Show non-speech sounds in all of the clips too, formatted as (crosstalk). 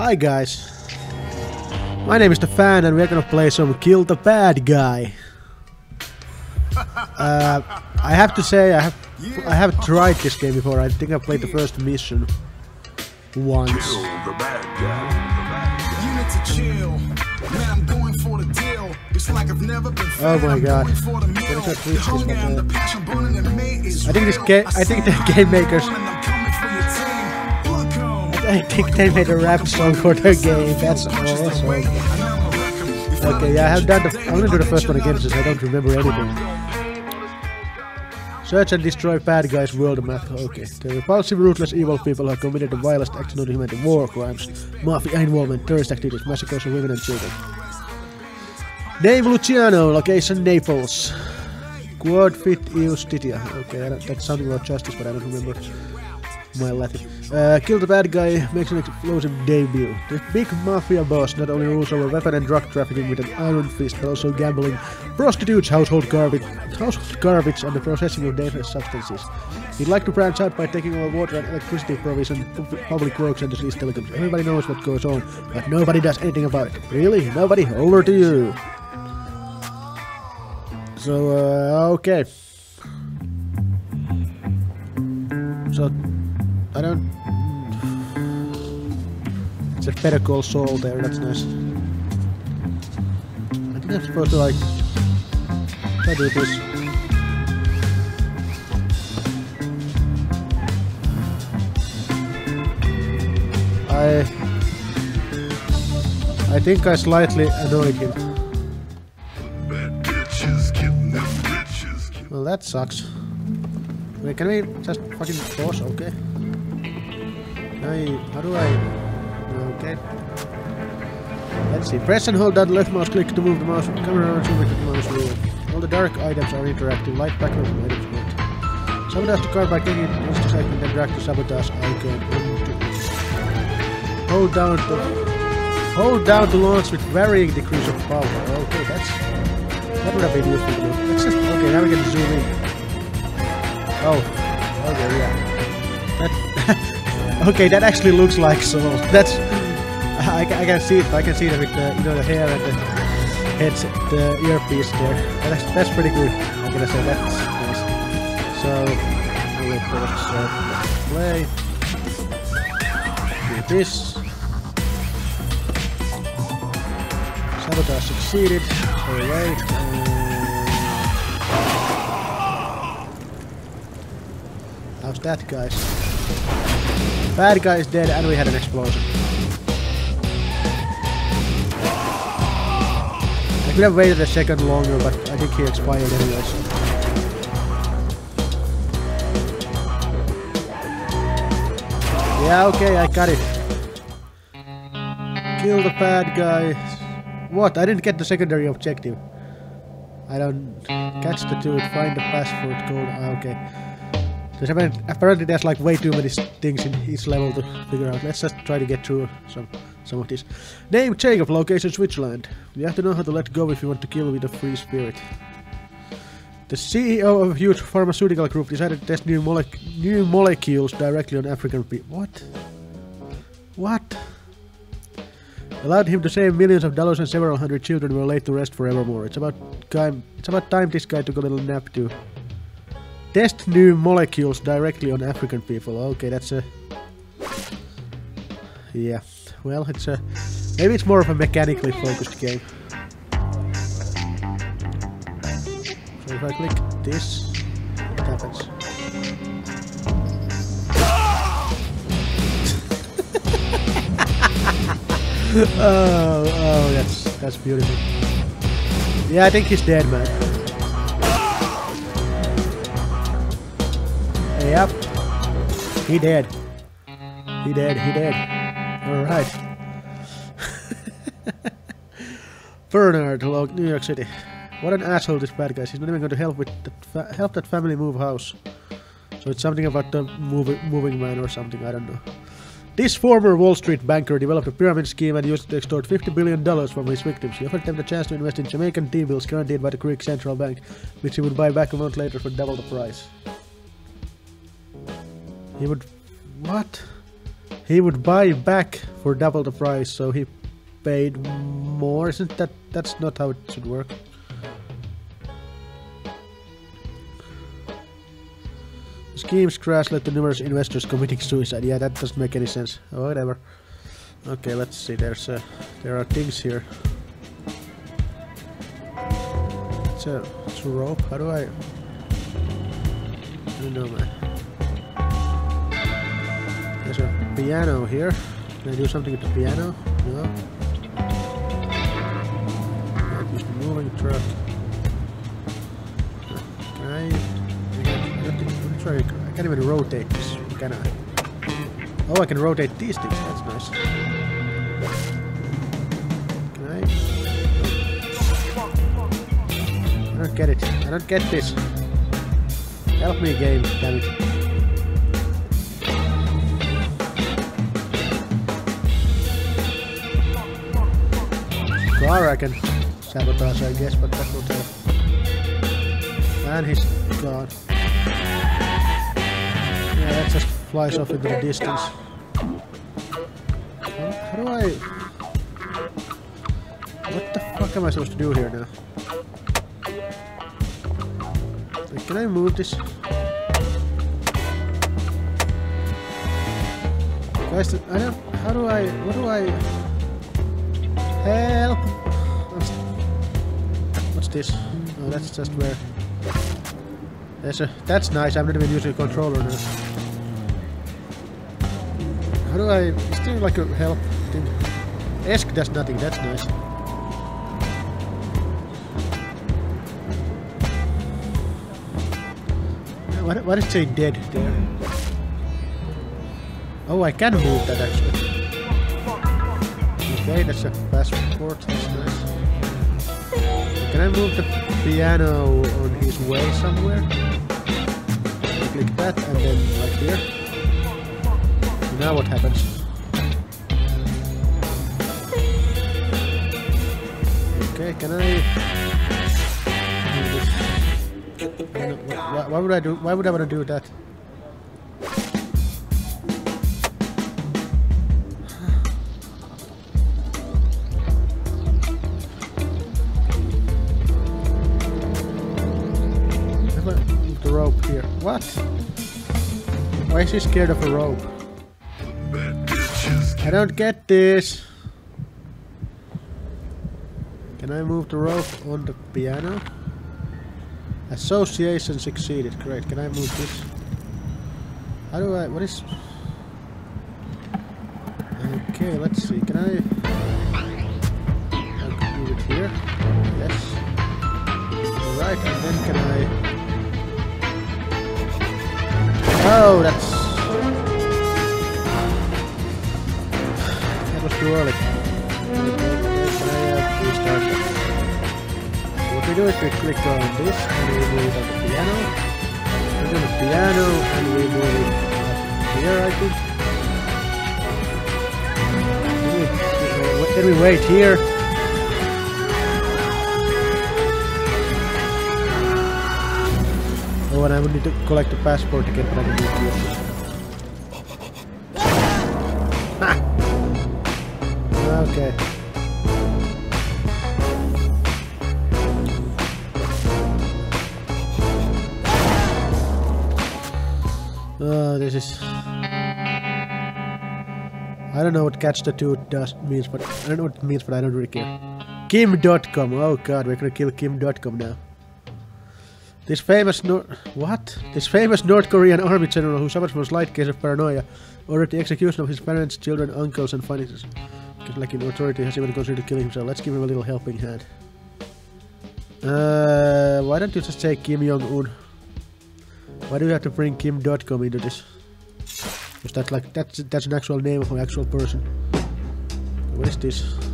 Hi guys. My name is the phann and we're gonna play some Kill the Bad Guy. (laughs) Uh, I have to say I have I have tried this game before. I think I played the first mission once. Kill the bad guy. Units are chill. Man, I'm going for the deal. It's like I've never been Oh my God. going for the meal. What is that The reach this hunger one and the there? passion burning in me is I think this game- I think the game makers- I think they made a rap song for their game. That's awesome. Okay, yeah, I have done the. I'm gonna do the first one again since I don't remember anything. Search and destroy bad guys' world map. Okay. The repulsive, ruthless, evil people have committed the vilest acts known to humanity: war crimes, mafia involvement, terrorist activities, massacres of women and children. Name Luciano, location Naples. Quad fit Eustitia. Okay, that's something about justice, but I don't remember my Latin. Uh, kill the bad guy makes an explosive debut. The big mafia boss not only rules over weapon and drug trafficking with an iron fist, but also gambling, prostitutes, household garbage, household garbage, and the processing of dangerous substances. He'd like to branch out by taking over water and electricity provision, public works, and disease telecoms. Everybody knows what goes on, but nobody does anything about it. Really? Nobody? Over to you. So, uh, okay. So, I don't. It's a Better Call Saul there, that's nice. I think I'm supposed to like. Try do this. I. I think I slightly annoyed him. Bad bitches getting them riches. Well, that sucks. Wait, can we just fucking pause? Okay. I, how do I... Uh, okay. Let's see. Press and hold down left mouse click to move the mouse camera around zoom into the mouse wheel. All the dark items are interactive. Light background items not. Sabotage the car by taking it once to second, then drag the sabotage icon into Hold down to... Hold down to launch with varying degrees of power. Okay, that's... That would have been useful to know. Let's just... Okay, now we can zoom in. Oh, okay, yeah. That, (laughs) okay, that actually looks like so. That's, I, I can see it. I can see it with the, you know, the hair and the head, the earpiece there. That's, that's pretty good. I'm gonna say that's nice. So, we will so, play. Do this. Sabotage succeeded. Alright. Uh, how's that, guys? Bad guy is dead, and we had an explosion. I could have waited a second longer, but I think he expired anyways. Yeah, okay, I got it. Kill the bad guy. What? I didn't get the secondary objective. I don't catch the tooth, find the password code. Ah, okay. There's apparently, there's like way too many things in each level to figure out. Let's just try to get through some some of this. Name Jacob, location Switzerland. You have to know how to let go if you want to kill with a free spirit. The CEO of a huge pharmaceutical group decided to test new, molec- new molecules directly on African people. What? What? Allowed him to save millions of dollars and several hundred children were laid to rest forevermore. It's about time. It's about time this guy took a little nap too. Test new molecules directly on African people. Okay, that's a. Yeah. Well, it's a. Maybe it's more of a mechanically focused game. So if I click this, what happens? (laughs) oh, oh, that's that's beautiful. Yeah, I think he's dead, man. Yep, he did. He did. He did. All right. (laughs) Bernard, New York City. What an asshole this bad guy is. He's not even going to help with that help that family move house. So it's something about the moving, moving man or something. I don't know. This former Wall Street banker developed a pyramid scheme and used it to extort $50 billion from his victims. He offered them the chance to invest in Jamaican T-bills guaranteed by the Greek Central Bank, which he would buy back a month later for double the price. He would... What? he would buy back for double the price, so he paid more. Isn't that that's not how it should work? Schemes crash led to numerous investors committing suicide. Yeah, that doesn't make any sense. Oh, whatever. Okay, let's see. There's uh, there are things here. It's a, it's a rope. How do I? I don't know, man. There's a piano here. Can I do something with the piano? No. Moving truck. I? I sorry, I can't even rotate this. Can I? Oh, I can rotate these things. That's nice. Can I? I don't get it. I don't get this. Help me, game. Damn it. I reckon. sabotage, I guess, but that will help. Man, he's gone. Yeah, that just flies off into the distance. How, how do I... What the fuck am I supposed to do here now? Like, can I move this? Guys, I don't... How do I... What do I... Help! This? Oh, that's just where... A... That's nice, I'm not even using a controller now. How do I... Is there like a help thing? Esc does nothing, that's nice. Yeah, What, what is saying dead there? Oh, I can move that actually. Okay, that's a passport, that's nice. Can I move the piano on his way somewhere? Click that and then right here. Now what happens? Okay, can I Why, why would I do? Why would I want to do that? Rope here. What? Why is he scared of a rope? I don't get this. Can I move the rope on the piano? Association succeeded. Great. Can I move this? How do I? What is? Okay. Let's see. Can I? I can move it here. Yes. All right. And then can I? Oh, that's that was too early. What we do is we click on this and we move it on the piano. Click on the piano and we move it here, I think. Then we wait here. And I would need to collect the passport again, but I can do it. Okay. Oh, this is. I don't know what catch the two does means, but I don't know what it means, but I don't really care. Kim Dotcom. Oh god, we're gonna kill Kim Dotcom now. This famous Nor- what? This famous North Korean army general who suffers from a slight case of paranoia ordered the execution of his parents, children, uncles, and finances. Because like an authority has even considered killing himself. Let's give him a little helping hand. Uh, why don't you just say Kim Jong Un? Why do you have to bring Kim Dotcom into this? Is that like that's that's an actual name of an actual person? What is this?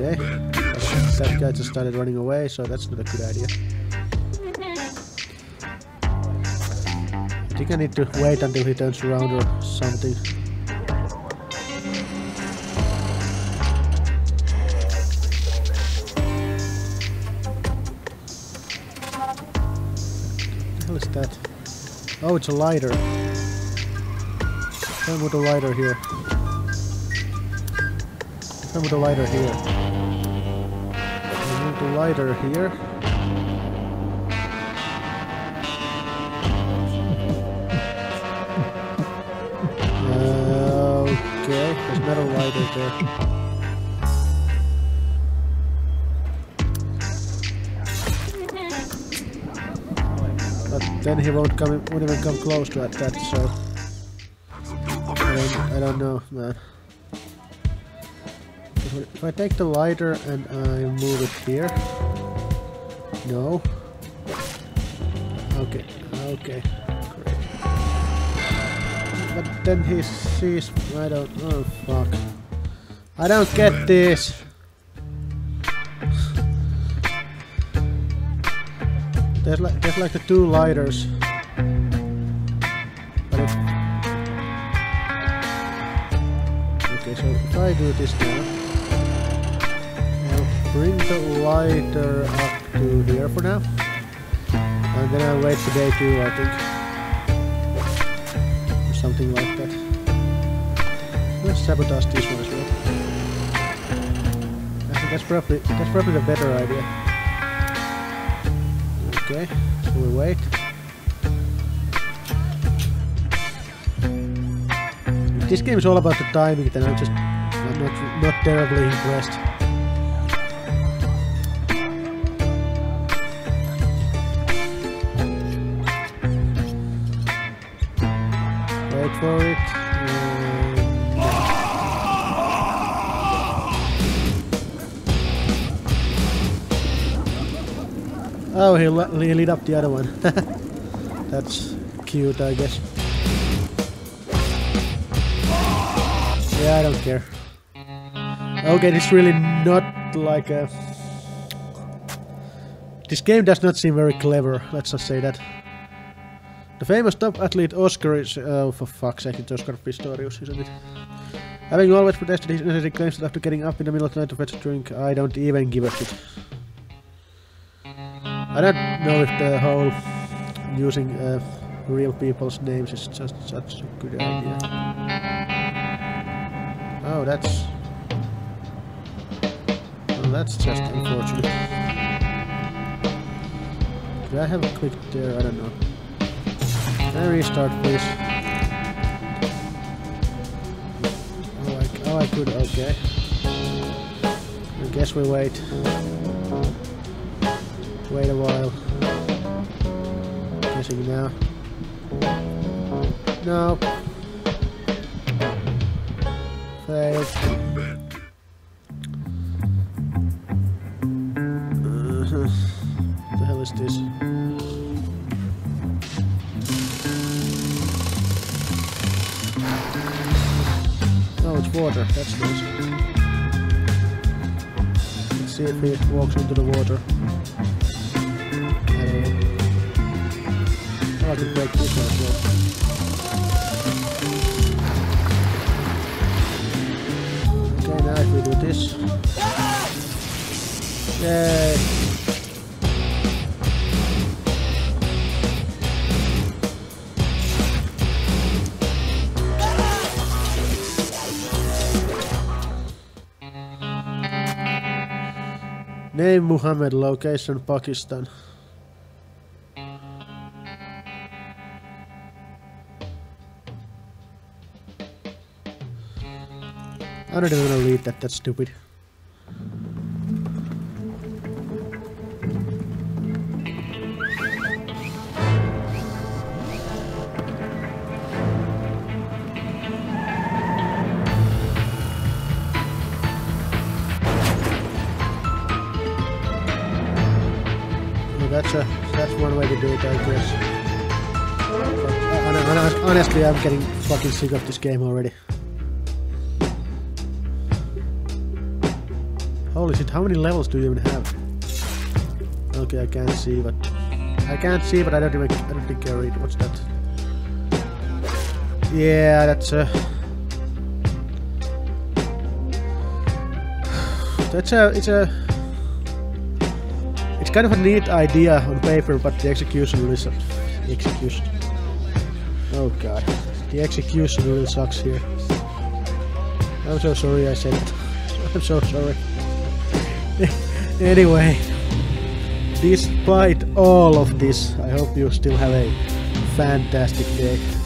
Okay. That guy just started running away, so that's not a good idea. I think I need to wait until he turns around or something. is that? Oh, it's a lighter. Come with a lighter here. With a lighter here. I need the lighter here. Okay, there's a lighter there. But then he won't come, won't even come close to that, so I don't, I don't know, man. If I- take the lighter and I move it here, no. Okay, okay, great. But then he sees, I don't, oh fuck. I don't get this. There's like there's like the two lighters. Okay, so if I do this now, bring the lighter up to here for now. Then I'll wait for day two, I think. Or something like that. Let's sabotage this one as well. I think that's probably that's probably the better idea. Okay, so we wait. If this game is all about the timing, then I'm just I'm not not terribly impressed. For it. Oh, he, he lit up the other one. (laughs) That's cute, I guess. Yeah, I don't care. Okay, it's really not like a... This game does not seem very clever, let's just say that. The famous top athlete Oscar is... Oh, for fuck's sake, it's Oscar Pistorius, isn't it? Having always protested his innocent claims that after getting up in the middle of the night to fetch a drink, I don't even give a shit. I don't know if the whole using uh, real people's names is just such a good idea. Oh, that's... Well, that's just unfortunate. Did I have a click there? I don't know. Can I restart, please? Oh, I, oh, I could, okay. I guess we wait. Wait a while. Guessing now. No. Failed. Water. That's nice. Let's see if he walks into the water. I. Oh, I can break this well. Okay, now if we do this. Yay! Name Muhammad, location Pakistan. I don't even gonna read that, that's stupid. That's a that's one way to do it, I guess. But, hon- hon- honestly, I'm getting fucking sick of this game already. Holy shit, how many levels do you even have? Okay, I can't see, but I can't see, but I don't even I don't think I read. What's that? Yeah, that's a (sighs) that's a it's a It's kind of a neat idea on paper, but the execution really sucks. The execution. Oh god. The execution really sucks here. I'm so sorry I said it. (laughs) I'm so sorry. (laughs) anyway, despite all of this, I hope you still have a fantastic day.